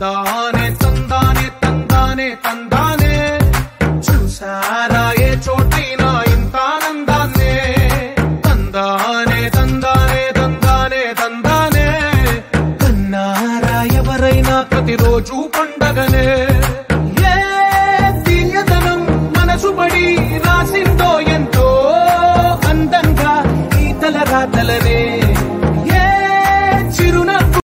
తందానే తందానే తందానే తందానే. చూసారా ఏ చోటైనా ఇంత ఆనందాన్నే? తందానే తందానే తందానే తందానే. కన్నారా ఎవరైనా ప్రతిరోజు పండగనే? ఏ తీయతనం మనసుబడి రాసిందో ఎంతో అందంగా ఈ రాతలనే.